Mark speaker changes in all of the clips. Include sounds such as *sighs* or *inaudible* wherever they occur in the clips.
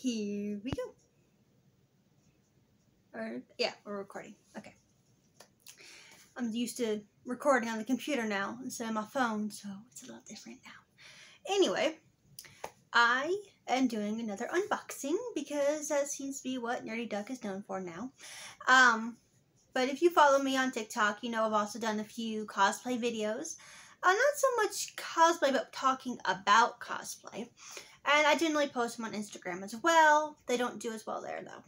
Speaker 1: here we go. Or, yeah, we're recording. Okay. I'm used to recording on the computer now instead of my phone, so it's a little different now. Anyway, I am doing another unboxing because that seems to be what Nerdy Duck is known for now. Um, but if you follow me on TikTok, you know I've also done a few cosplay videos. Uh, not so much cosplay, but talking about cosplay. And I generally post them on Instagram as well. They don't do as well there, though.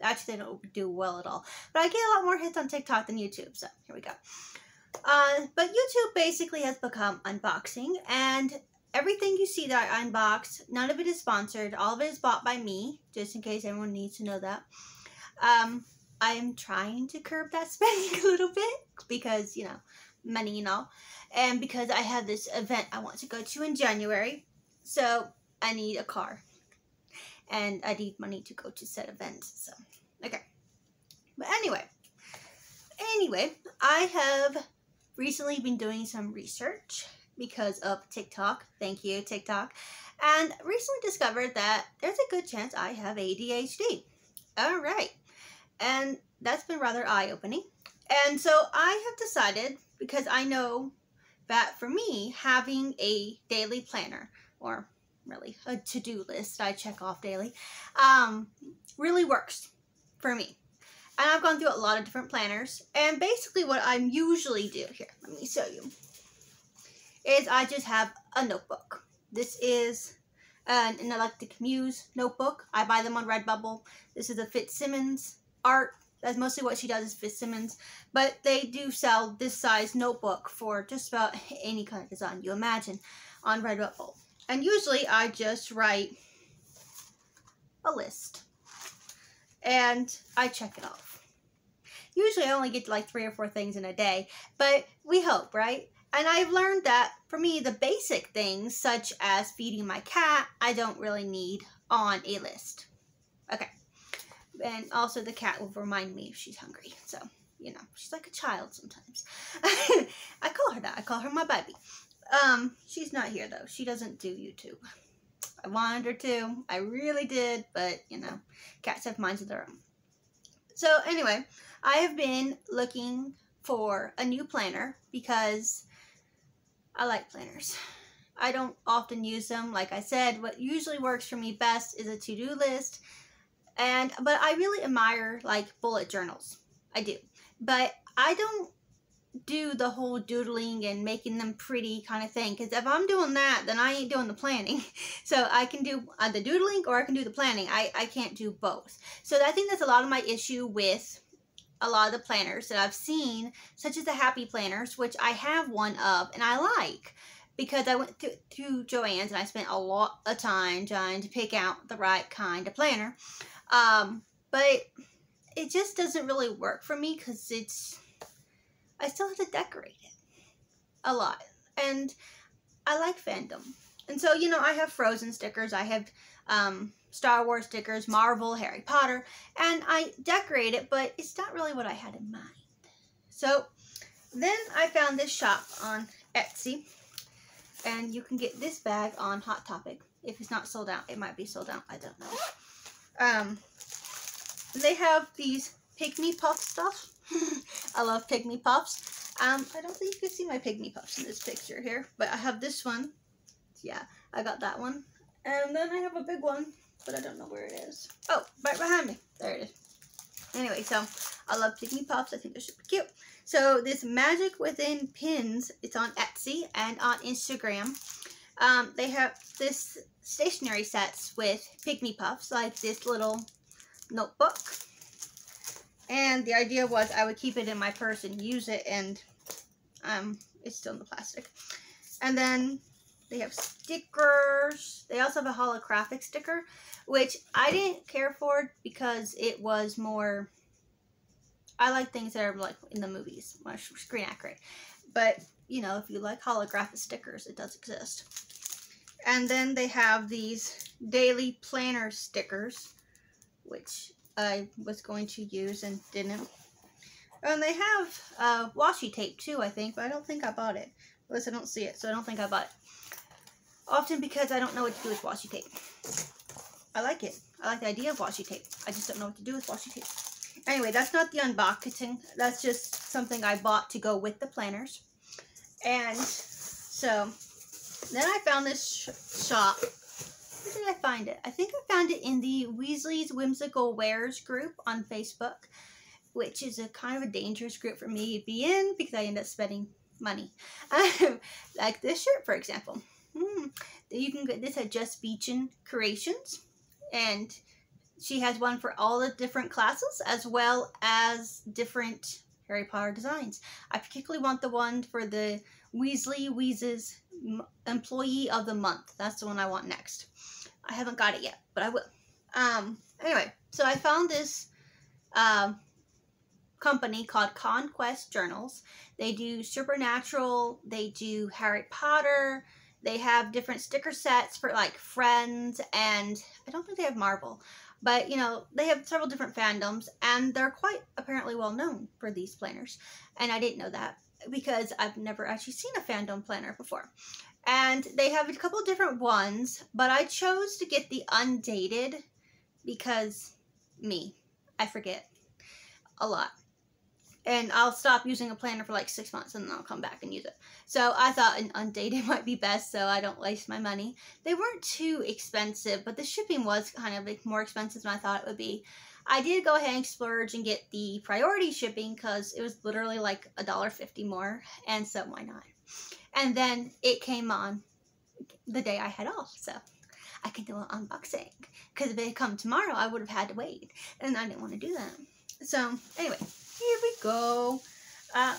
Speaker 1: Actually, they don't do well at all. But I get a lot more hits on TikTok than YouTube, so here we go. Uh, but YouTube basically has become unboxing, and everything you see that I unbox, none of it is sponsored. All of it is bought by me, just in case everyone needs to know that. Um, I am trying to curb that *laughs* spending a little bit because, you know, money and all. And because I have this event I want to go to in January. So I need a car. And I need money to go to said events. So, okay. But anyway. Anyway, I have recently been doing some research because of TikTok. Thank you, TikTok. And recently discovered that there's a good chance I have ADHD. All right and that's been rather eye-opening. And so I have decided, because I know that for me, having a daily planner, or really a to-do list I check off daily, um, really works for me. And I've gone through a lot of different planners. And basically what I usually do, here, let me show you, is I just have a notebook. This is an, Eclectic Muse notebook. I buy them on Redbubble. This is a Fitzsimmons art. That's mostly what she does is Fitzsimmons. But they do sell this size notebook for just about any kind of design you imagine on Redbubble. And usually I just write a list. And I check it off. Usually I only get like three or four things in a day. But we hope, right? And I've learned that for me, the basic things, such as feeding my cat, I don't really need on a list. Okay and also the cat will remind me if she's hungry. So, you know, she's like a child sometimes. *laughs* I call her that. I call her my baby. Um, she's not here though. She doesn't do YouTube. I wanted her to. I really did, but you know, cats have minds of their own. So anyway, I have been looking for a new planner because I like planners. I don't often use them. Like I said, what usually works for me best is a to-do list and but I really admire like bullet journals. I do. But I don't do the whole doodling and making them pretty kind of thing because if I'm doing that then I ain't doing the planning. *laughs* So I can do uh, the doodling or I can do the planning. I, I can't do both. So I think that's a lot of my issue with a lot of the planners that I've seen such as the happy planners which I have one of and I like because I went through, through Joann's and I spent a lot of time trying to pick out the right kind of planner. Um, but it just doesn't really work for me because it's, I still have to decorate it a lot. And I like fandom. And so, you know, I have Frozen stickers. I have um, Star Wars stickers, Marvel, Harry Potter. And I decorate it, but it's not really what I had in mind. So then I found this shop on Etsy. And you can get this bag on Hot Topic. If it's not sold out, it might be sold out. I don't know. Um, they have these Pygmy Puff stuff. *laughs* I love Pygmy Puffs. Um, I don't think you can see my Pygmy Puffs in this picture here, but I have this one. Yeah, I got that one. And then I have a big one, but I don't know where it is. Oh, right behind me. There it is. Anyway, so I love Pygmy Puffs. I think they're super cute. So this Magic Within Pins, it's on Etsy and on Instagram. Um, they have this stationery sets with Pygmy Puffs, like this little notebook. And the idea was I would keep it in my purse and use it, and um, it's still in the plastic. And then they have stickers. They also have a holographic sticker, which I didn't care for because it was more... I like things that are like in the movies, more screen accurate. But, you know, if you like holographic stickers, it does exist. And then they have these daily planner stickers, which I was going to use and didn't. And they have uh, washi tape too, I think, but I don't think I bought it. At least I don't see it, so I don't think I bought it. Often because I don't know what to do with washi tape. I like it. I like the idea of washi tape. I just don't know what to do with washi tape. Anyway, that's not the unboxing. That's just something I bought to go with the planners. And so then I found this sh shop. Find it? I think I found it in the Weasley's Whimsical Wares group on Facebook, which is a kind of a dangerous group for me to be in because I end up spending money. *laughs* like this shirt, for example. Hmm. You can get this at Just Beechin Creations. And she has one for all the different classes as well as different Harry Potter designs. I particularly want the one for the Weasley Wheezes Employee of the Month. That's the one I want next. I haven't got it yet, but I will. Um, anyway, so I found this um, company called Conquest Journals. They do Supernatural, they do Harry Potter, they have different sticker sets for like Friends, and I don't think they have Marvel. But, you know, they have several different fandoms, and they're quite apparently well known for these planners. And I didn't know that because I've never actually seen a fandom planner before. And they have a couple different ones, but I chose to get the undated because me, I forget a lot and I'll stop using a planner for like six months and then I'll come back and use it. So I thought an undated *laughs* might be best so I don't waste my money. They weren't too expensive, but the shipping was kind of like more expensive than I thought it would be. I did go ahead and splurge and get the priority shipping because it was literally like a dollar fifty more, and so why not? And then it came on the day I had off, so I can do an unboxing. Because if it had come tomorrow, I would have had to wait, and I didn't want to do that. So anyway, here we go. Uh,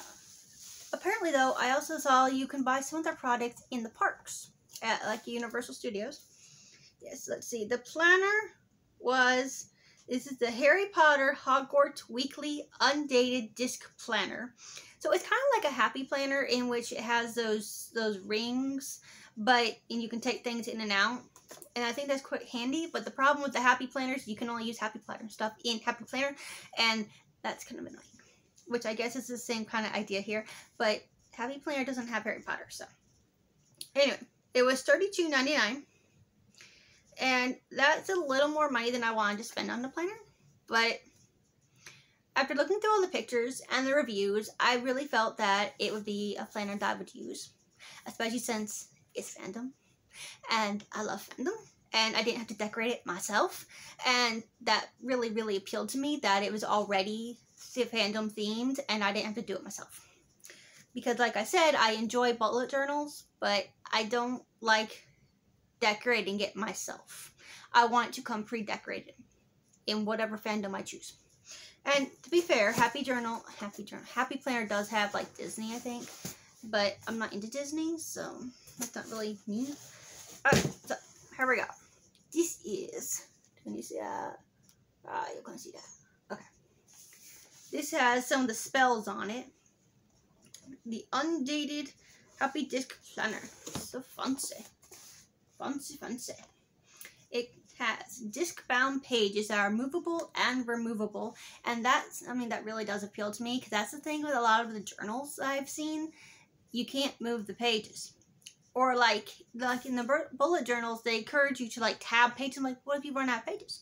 Speaker 1: apparently, though, I also saw you can buy some of their products in the parks at like Universal Studios. Yes, let's see. The planner was this is the Harry Potter Hogwarts Weekly Undated Disc Planner. So it's kind of like a happy planner in which it has those those rings, but and you can take things in and out. And I think that's quite handy. But the problem with the happy planners, you can only use happy planner stuff in happy planner, and that's kind of annoying. Which I guess is the same kind of idea here. But Happy Planner doesn't have Harry Potter, so. Anyway, it was $32.99. And that's a little more money than I wanted to spend on the planner. But after looking through all the pictures and the reviews, I really felt that it would be a planner that I would use. Especially since it's fandom. And I love fandom and I didn't have to decorate it myself. And that really, really appealed to me that it was already fandom themed and I didn't have to do it myself. Because, like I said, I enjoy bullet journals, but I don't like decorating it myself. I want it to come pre decorated in whatever fandom I choose. And to be fair, Happy Journal, Happy Journal, Happy Planner does have like Disney, I think, but I'm not into Disney, so that's not really me. Alright, so here we go. This is, can you see that? Ah, you can see that. Okay. This has some of the spells on it. The undated Happy Disc Planner. So fancy. Fancy, fancy. It has disc-bound pages that are movable and removable. And that's, I mean, that really does appeal to me because that's the thing with a lot of the journals I've seen. You can't move the pages or like like in the bullet journals they encourage you to like tab pages I'm like what if you run out of pages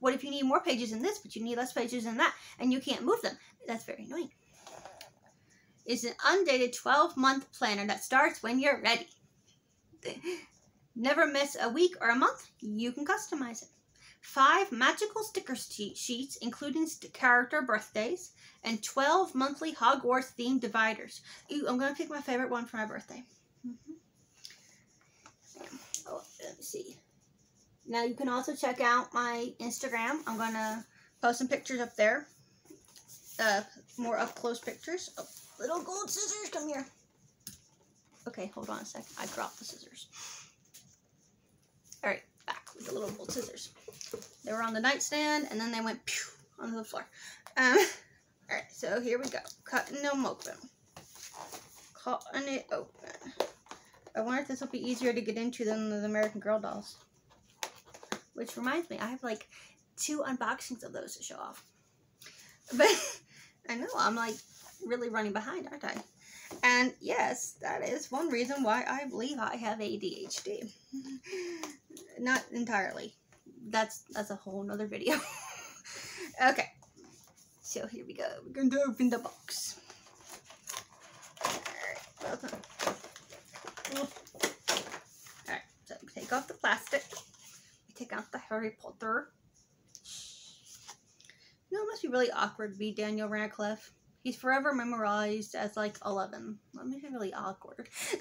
Speaker 1: what if you need more pages in this but you need less pages in that and you can't move them that's very annoying it's an undated 12 month planner that starts when you're ready *laughs* never miss a week or a month you can customize it five magical sticker sheets including character birthdays and 12 monthly hogwarts themed dividers Ooh, i'm gonna pick my favorite one for my birthday mm -hmm. Oh, let me see. Now you can also check out my Instagram. I'm going to post some pictures up there. Uh, more up close pictures. Oh, little gold scissors, come here. Okay, hold on a sec. I dropped the scissors. Alright, back with the little gold scissors. They were on the nightstand and then they went pew onto the floor. Um, *laughs* Alright, so here we go. Cutting them open. Cutting it open. I wonder if this will be easier to get into than the American Girl dolls. Which reminds me, I have like two unboxings of those to show off. *laughs* But *laughs* I know, I'm like really running behind, aren't I? And yes, that is one reason why I believe I have ADHD. *laughs* Not entirely, that's that's a whole nother video. *laughs* okay. So here we go. We're going to open the box. Alright, Alright, so take off the plastic. We take out the Harry Potter. You know, it must be really awkward to be Daniel Radcliffe. He's forever memorized as like 11. That makes me really awkward. *laughs*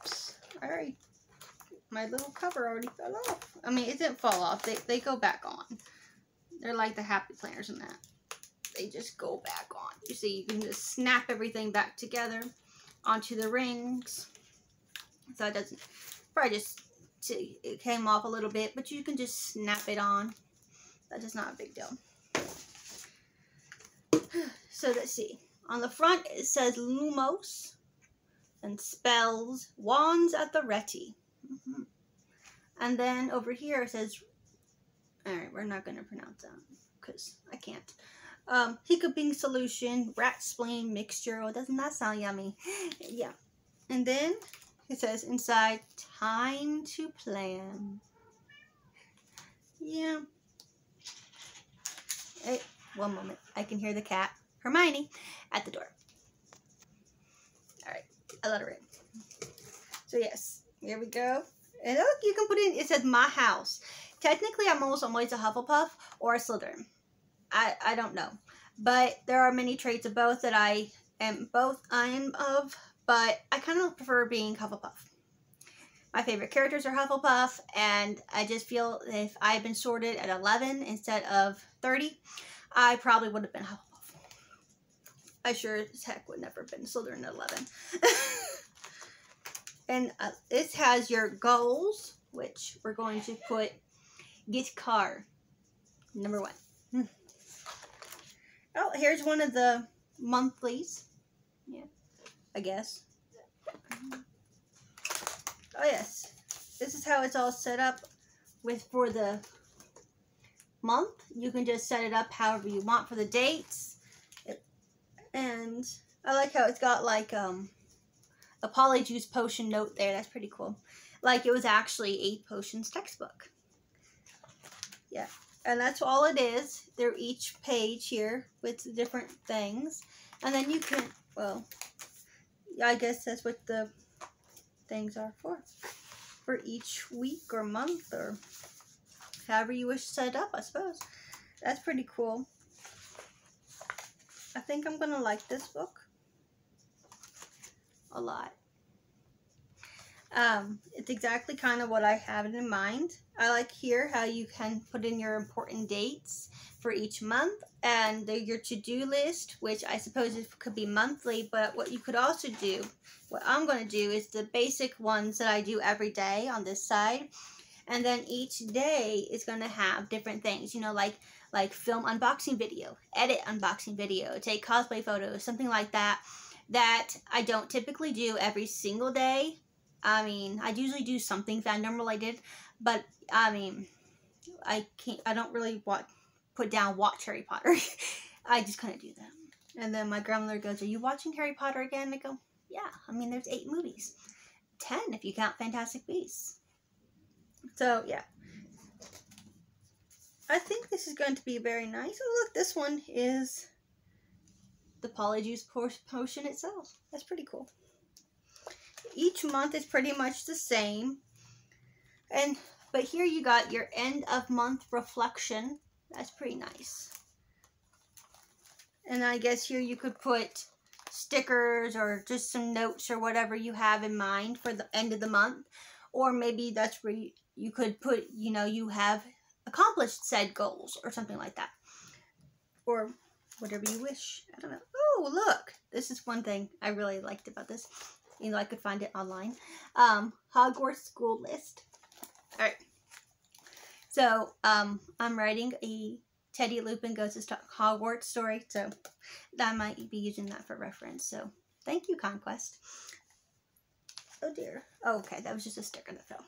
Speaker 1: Oops. Alright. My little cover already fell off. I mean, it didn't fall off. They, they go back on. They're like the happy planners in that. They just go back on. You see, you can just snap everything back together onto the rings. So it doesn't, probably just, it came off a little bit, but you can just snap it on. That is not a big deal. *sighs* So let's see. On the front, it says Lumos and spells wands at the ready. Mm -hmm. And then over here it says, all right, we're not going to pronounce that because I can't. Um, hiccuping solution, rat spleen mixture. Oh, doesn't that sound yummy? *gasps* yeah. And then it says inside, time to plan. Yeah. Hey, one moment. I can hear the cat, Hermione, at the door. All right, I let her in. So yes, here we go. And look, you can put in, it says my house. Technically, I'm almost always a Hufflepuff or a Slytherin. I, I don't know. But there are many traits of both that I am both I am of, but I kind of prefer being Hufflepuff. My favorite characters are Hufflepuff, and I just feel if I had been sorted at 11 instead of 30, I probably would have been Hufflepuff. I sure as heck would never have been Slytherin at 11. *laughs* and uh, this has your goals, which we're going to put get car, number one. Hmm. Oh, here's one of the monthlies. Yeah, I guess. Oh yes, this is how it's all set up with for the month. You can just set it up however you want for the dates. And I like how it's got like um, a polyjuice potion note there. That's pretty cool. Like it was actually a potions textbook. Yeah, and that's all it is. They're each page here with different things. And then you can, well, I guess that's what the things are for. For each week or month or however you wish to set it up, I suppose. That's pretty cool. I think I'm going to like this book a lot. Um, it's exactly kind of what I have in mind. I like here how you can put in your important dates for each month and the, your to-do list, which I suppose it could be monthly, but what you could also do, what I'm going to do is the basic ones that I do every day on this side. And then each day is going to have different things, you know, like like film unboxing video, edit unboxing video, take cosplay photos, something like that, that I don't typically do every single day, I mean, I usually do something fandom related, but I mean, I can't. I don't really want put down watch Harry Potter. *laughs* I just kind of do that. And then my grandmother goes, "Are you watching Harry Potter again?" And I go, "Yeah. I mean, there's eight movies, ten if you count Fantastic Beasts." So yeah, I think this is going to be very nice. Oh look, this one is the Polyjuice potion itself. That's pretty cool each month is pretty much the same. And but here you got your end of month reflection. That's pretty nice. And I guess here you could put stickers or just some notes or whatever you have in mind for the end of the month. Or maybe that's where you, you could put, you know, you have accomplished said goals or something like that. Or whatever you wish. I don't know. Oh, look. This is one thing I really liked about this you know, I could find it online. Um, Hogwarts school list. All right. So, um, I'm writing a Teddy Lupin goes to Hogwarts story, so I might be using that for reference. So, thank you, Conquest. Oh dear. Oh, okay, that was just a sticker that fell.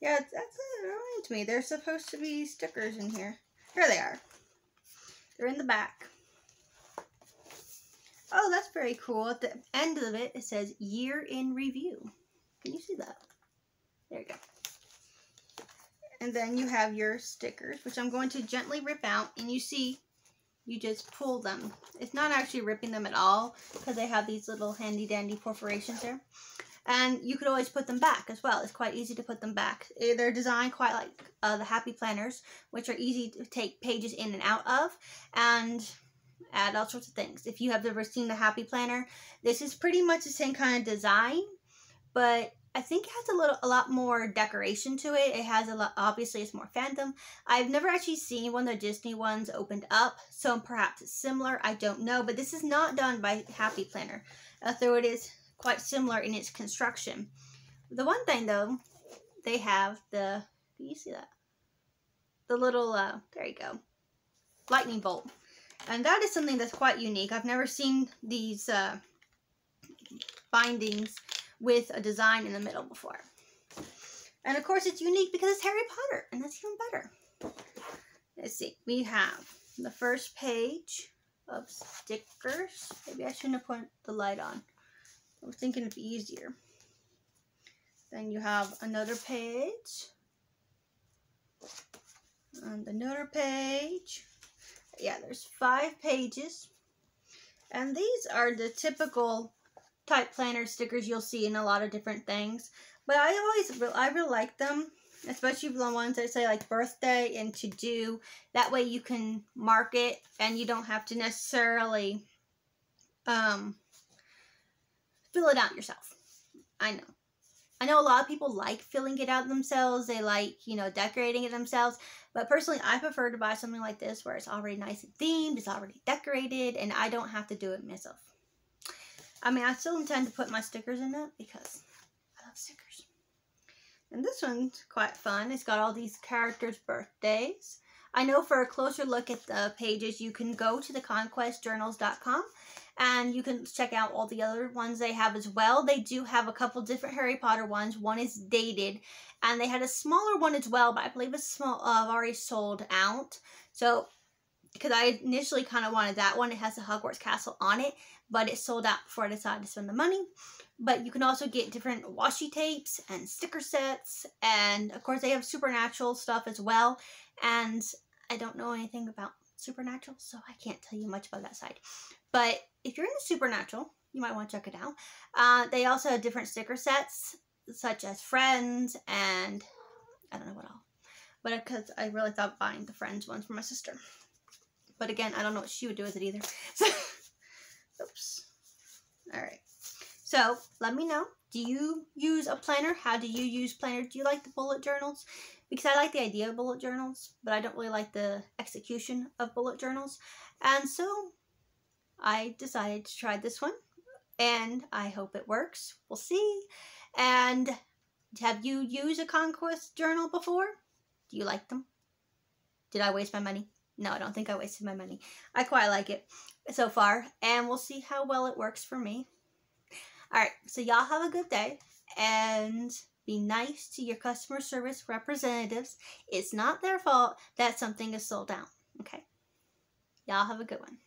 Speaker 1: Yeah, that's it. Reminds me, there's supposed to be stickers in here. Here they are. They're in the back. Oh, that's very cool. At the end of it, it says year in review. Can you see that? There you go. And then you have your stickers, which I'm going to gently rip out. And you see, you just pull them. It's not actually ripping them at all because they have these little handy dandy perforations there. And you could always put them back as well. It's quite easy to put them back. Eh, they're designed quite like uh, the Happy Planners, which are easy to take pages in and out of. And add all sorts of things. If you have ever seen the Happy Planner, this is pretty much the same kind of design, but I think it has a little, a lot more decoration to it. It has a lot, obviously it's more fandom. I've never actually seen one of the Disney ones opened up, so perhaps it's similar, I don't know, but this is not done by Happy Planner, although it is quite similar in its construction. The one thing though, they have the, do you see that? The little, uh, there you go, lightning bolt. And that is something that's quite unique. I've never seen these uh, bindings with a design in the middle before. And of course it's unique because it's Harry Potter, and that's even better. Let's see, we have the first page of stickers. Maybe I shouldn't have put the light on. I was thinking it'd be easier. Then you have another page. And another page yeah, there's five pages. And these are the typical type planner stickers you'll see in a lot of different things. But I always, I really like them, especially the ones that say like birthday and to do. That way you can mark it and you don't have to necessarily um, fill it out yourself. I know. I know a lot of people like filling it out themselves. They like, you know, decorating it themselves. But personally, I prefer to buy something like this where it's already nice and themed, it's already decorated, and I don't have to do it myself. I mean, I still intend to put my stickers in it because I love stickers. And this one's quite fun. It's got all these characters' birthdays. I know for a closer look at the pages, you can go to theconquestjournals.com and you can check out all the other ones they have as well. They do have a couple different Harry Potter ones. One is dated, and they had a smaller one as well, but I believe it's small. Uh, already sold out. So, because I initially kind of wanted that one, it has the Hogwarts Castle on it, but it sold out before I decided to spend the money. But you can also get different washi tapes and sticker sets, and of course they have supernatural stuff as well. And I don't know anything about supernatural, so I can't tell you much about that side. But if you're into Supernatural, you might want to check it out. Uh, they also have different sticker sets, such as Friends and I don't know what else. But because I really thought buying the Friends ones for my sister. But again, I don't know what she would do with it either. So, *laughs* Oops. All right. So let me know. Do you use a planner? How do you use planner? Do you like the bullet journals? Because I like the idea of bullet journals, but I don't really like the execution of bullet journals. And so I decided to try this one and I hope it works. We'll see. And have you used a Conquest journal before? Do you like them? Did I waste my money? No, I don't think I wasted my money. I quite like it so far, and we'll see how well it works for me. All right, so y'all have a good day, and be nice to your customer service representatives. It's not their fault that something is sold out, okay? Y'all have a good one.